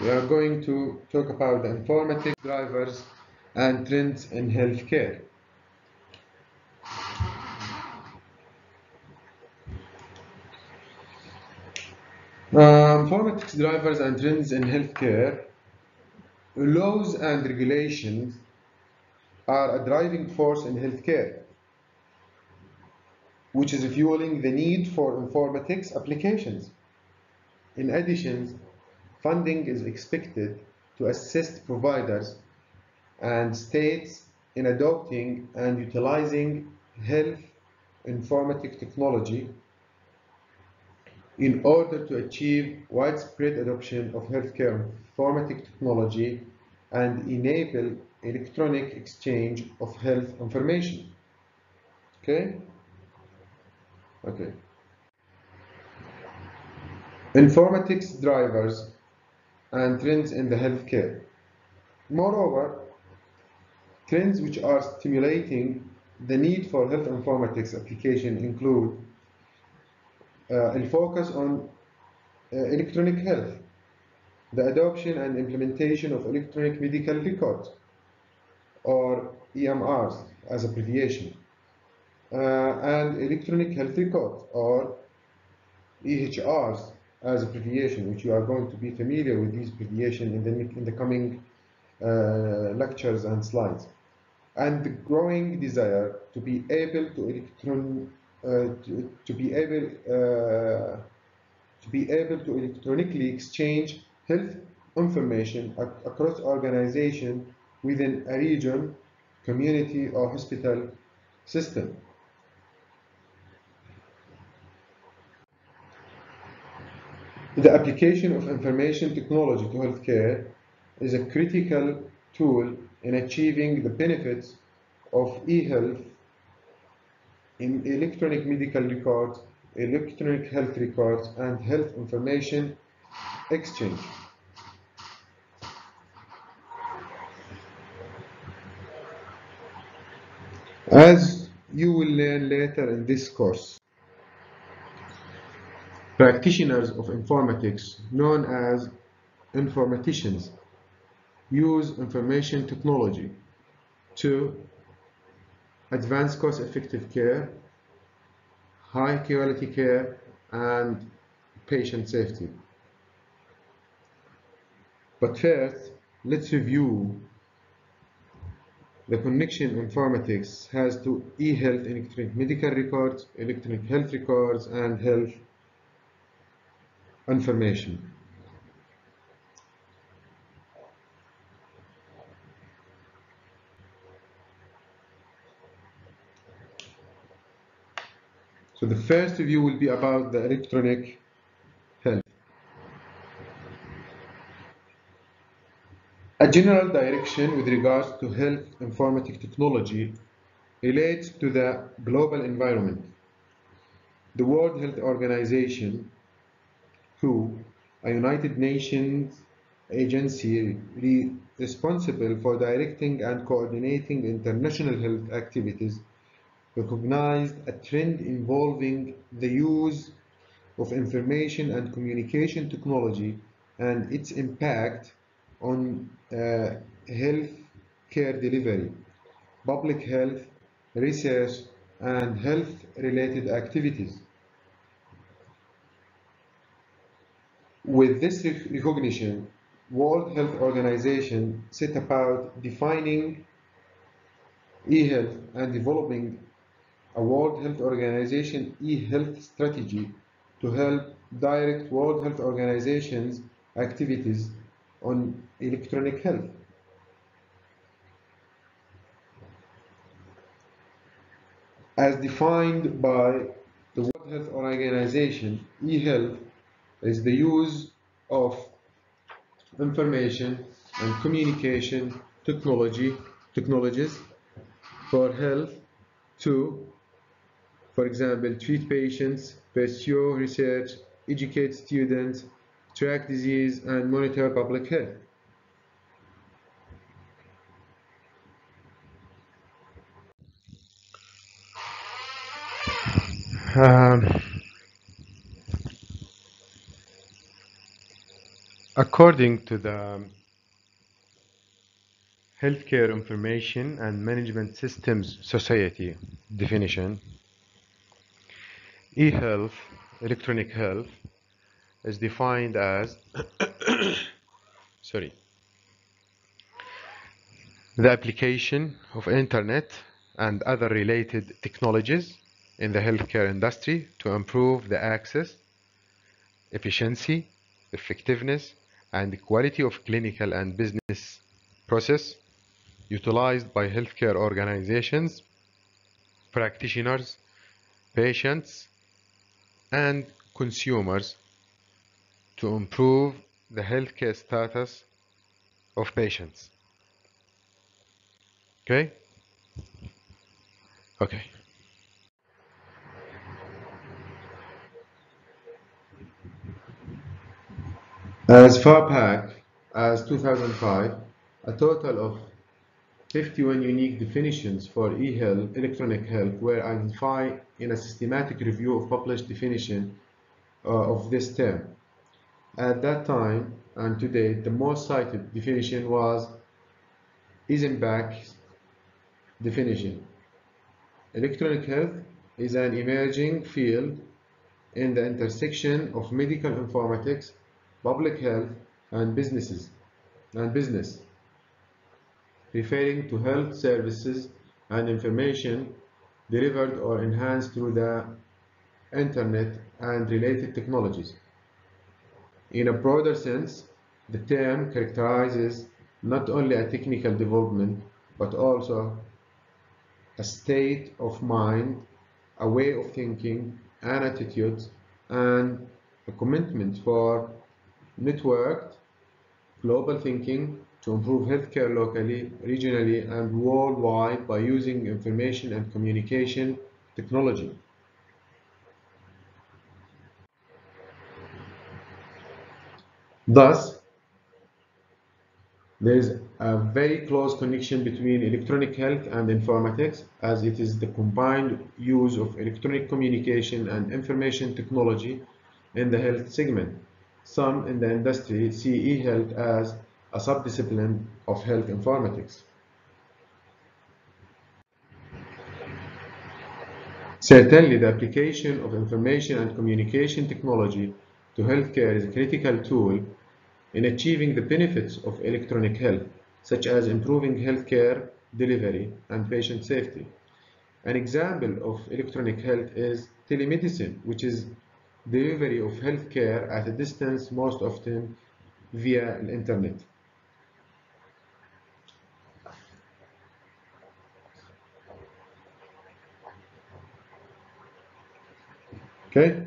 we are going to talk about the informatics drivers and trends in healthcare. Um, informatics drivers and trends in healthcare, laws and regulations are a driving force in healthcare, which is fueling the need for informatics applications. In addition, funding is expected to assist providers and states in adopting and utilizing health informatic technology in order to achieve widespread adoption of healthcare informatic technology and enable electronic exchange of health information. Okay? Okay. Informatics drivers and trends in the healthcare. Moreover, trends which are stimulating the need for health informatics application include uh, and focus on uh, electronic health, the adoption and implementation of electronic medical records, or EMRs as abbreviation, and electronic health records, or EHRs as abbreviation, which you are going to be familiar with these abbreviation in the, in the coming uh, lectures and slides. And the growing desire to be able to electron uh, to, to, be able uh, to be able to electronically exchange health information ac across organization within a region, community, or hospital system. The application of information technology to healthcare is a critical tool in achieving the benefits of e-health in electronic medical records, electronic health records, and health information exchange. As you will learn later in this course, practitioners of informatics, known as informaticians, use information technology to advance cost-effective care, high quality care, and patient safety. But first, let's review the connection informatics has to e-health electronic medical records, electronic health records, and health information. So the first review will be about the electronic health. A general direction with regards to health informatic technology relates to the global environment. The World Health Organization, WHO, a United Nations agency re responsible for directing and coordinating international health activities recognized a trend involving the use of information and communication technology and its impact on uh, health care delivery, public health, research, and health-related activities. With this recognition, World Health Organization set about defining e-health and developing a World Health Organization e-health strategy to help direct World Health Organization's activities on electronic health. As defined by the World Health Organization, e-health is the use of information and communication technology technologies for health to, for example, treat patients, pursue research, educate students, track disease, and monitor public health. Um, according to the Healthcare Information and Management Systems Society definition, e-health, electronic health, is defined as sorry the application of internet and other related technologies in the healthcare industry to improve the access, efficiency, effectiveness, and quality of clinical and business process utilized by healthcare organizations, practitioners, patients, and consumers to improve the healthcare status of patients. Okay? Okay. As far back as 2005, a total of 51 unique definitions for e-health, electronic health, were identified in a systematic review of published definition uh, of this term. At that time and today, the most cited definition was Eysenbach's definition. Electronic health is an emerging field in the intersection of medical informatics, public health, and businesses and business, referring to health services and information delivered or enhanced through the internet and related technologies. In a broader sense, the term characterizes not only a technical development, but also a state of mind, a way of thinking, an attitude, and a commitment for networked global thinking to improve healthcare locally, regionally, and worldwide by using information and communication technology. Thus, there is a very close connection between electronic health and informatics as it is the combined use of electronic communication and information technology in the health segment. Some in the industry see e-health as a subdiscipline of health informatics. Certainly, the application of information and communication technology to healthcare is a critical tool in achieving the benefits of electronic health, such as improving healthcare delivery and patient safety. An example of electronic health is telemedicine, which is delivery of healthcare at a distance most often via the internet. Okay.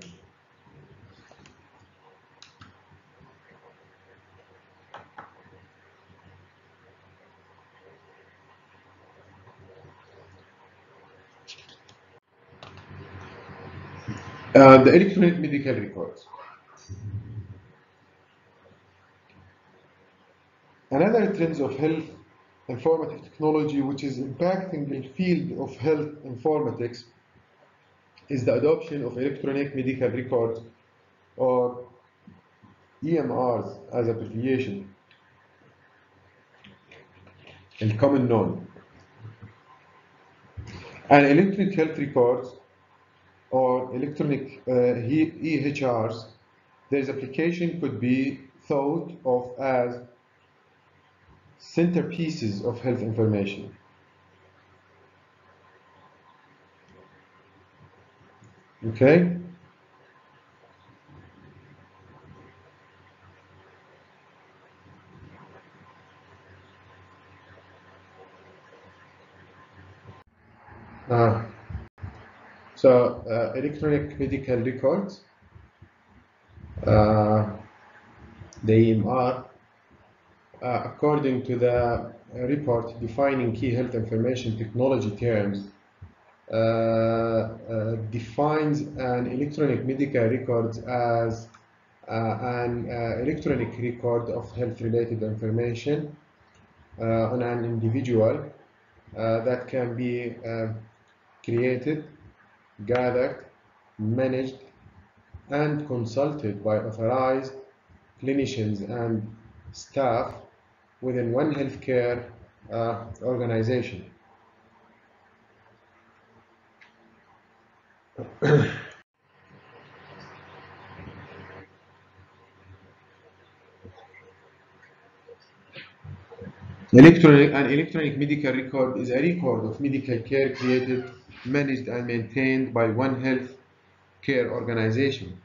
Uh, the electronic medical records. Another trend of health informative technology which is impacting the field of health informatics is the adoption of electronic medical records or EMRs as abbreviation in common known. And electronic health records or electronic uh, EHRs, their application could be thought of as centerpieces of health information. Okay? So uh, electronic medical records, uh, the EMR, uh, according to the report defining key health information technology terms, uh, uh, defines an electronic medical record as uh, an electronic record of health-related information on an individual that can be created, gathered, managed, and consulted by authorized clinicians and staff within one healthcare uh, organization. Electronic, an electronic medical record is a record of medical care created, managed, and maintained by one health care organization.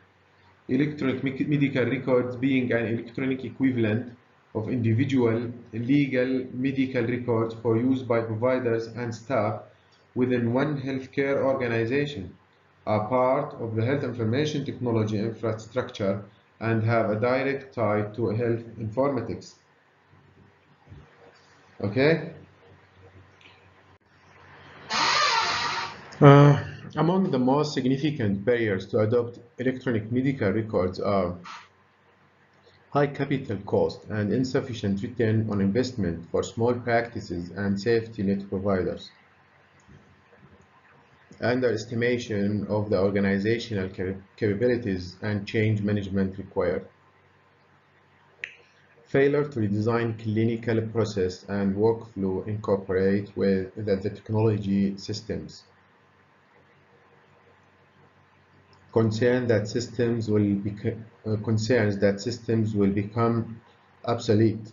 Electronic medical records being an electronic equivalent of individual legal medical records for use by providers and staff within one healthcare organization, are part of the health information technology infrastructure and have a direct tie to health informatics. Okay? Uh, among the most significant barriers to adopt electronic medical records are high capital cost and insufficient return on investment for small practices and safety net providers. Underestimation of the organizational capabilities and change management required. Failure to redesign clinical process and workflow incorporate with the, the technology systems. Concern that systems will beca- uh, concerns that systems will become obsolete.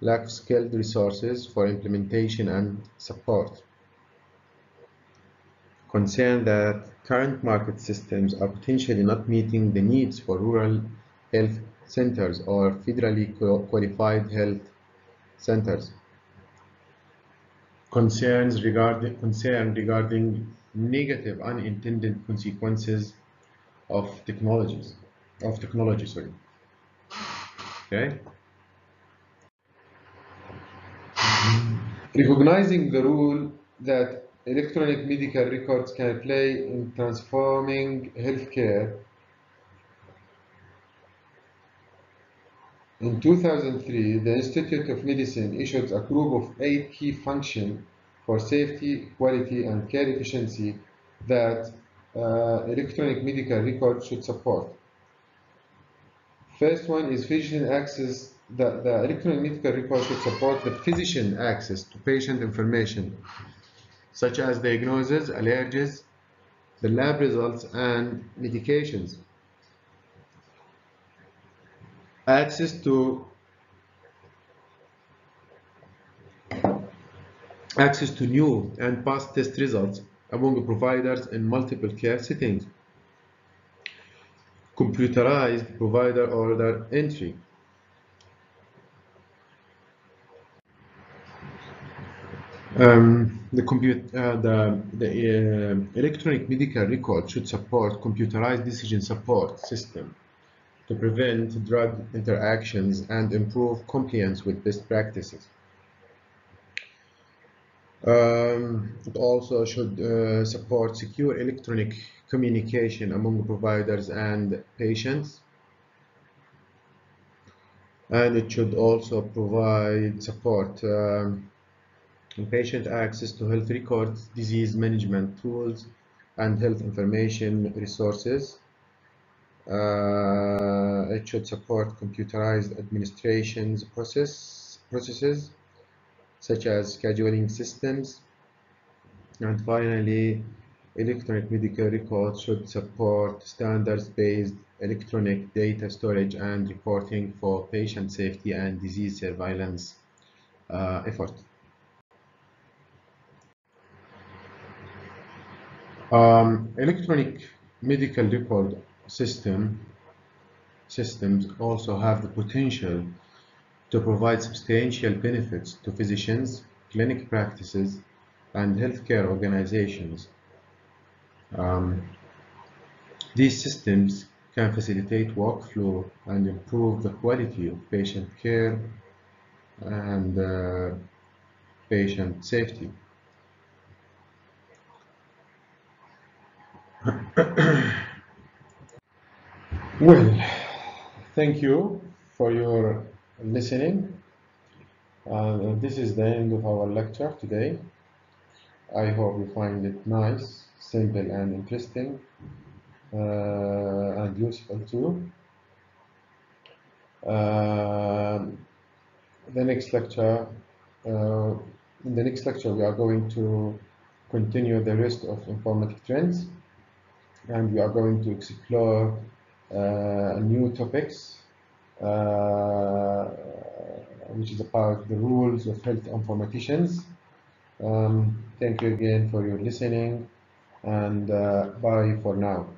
Lack of skilled resources for implementation and support. Concern that current market systems are potentially not meeting the needs for rural health centers or federally qualified health centers. Concerns regarding concern regarding negative unintended consequences of technologies of technology sorry. Okay? Recognizing the role that electronic medical records can play in transforming healthcare In 2003, the Institute of Medicine issued a group of eight key functions for safety, quality, and care efficiency that uh, electronic medical records should support. First one is physician access. The, the electronic medical record should support the physician access to patient information, such as diagnosis, allergies, the lab results, and medications access to access to new and past test results among providers in multiple care settings computerized provider order entry um, the, compute, uh, the, the uh, electronic medical record should support computerized decision support system to prevent drug interactions and improve compliance with best practices. Um, it also should uh, support secure electronic communication among providers and patients. And it should also provide support um, patient access to health records, disease management tools, and health information resources. Uh, it should support computerized administrations process processes such as scheduling systems. And finally, electronic medical records should support standards-based electronic data storage and reporting for patient safety and disease surveillance uh, effort. Um, electronic medical record system systems also have the potential to provide substantial benefits to physicians, clinic practices, and healthcare organizations. Um, these systems can facilitate workflow and improve the quality of patient care and uh, patient safety. well, thank you for your listening. This is the end of our lecture today. I hope you find it nice, simple and interesting uh, and useful too. Uh, the next lecture, uh, in the next lecture we are going to continue the rest of informatic trends and we are going to explore uh, new topics which is about the rules of health informaticians. Um, thank you again for your listening and uh, bye for now.